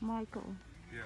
Michael. Yeah.